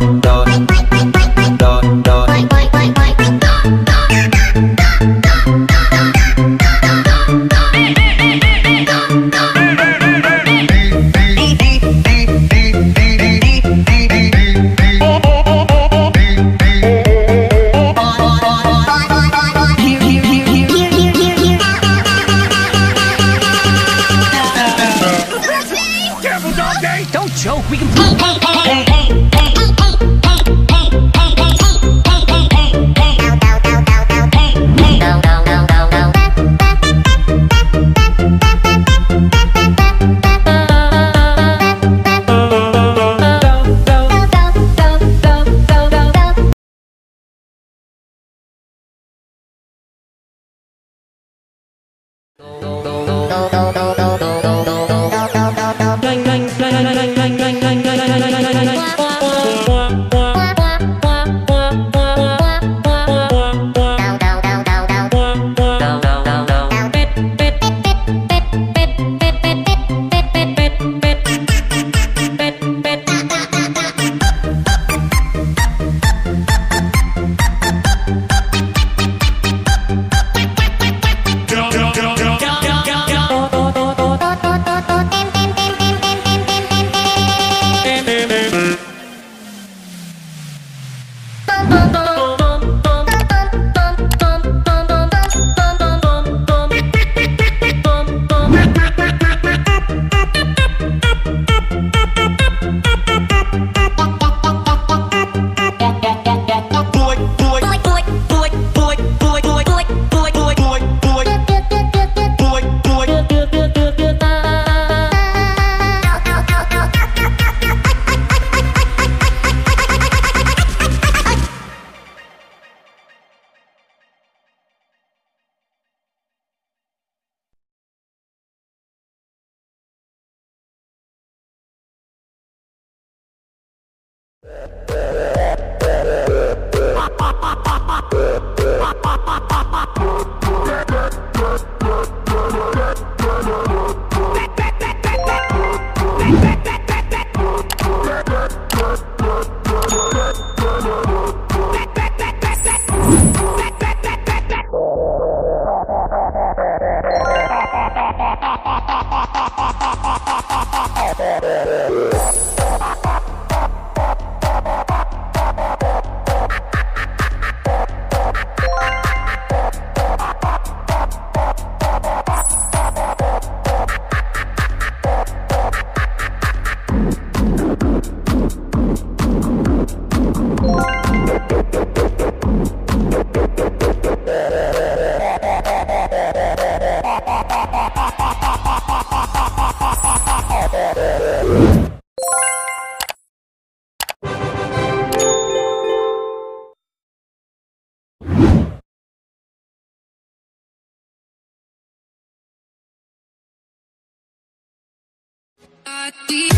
da da Oh. Deep.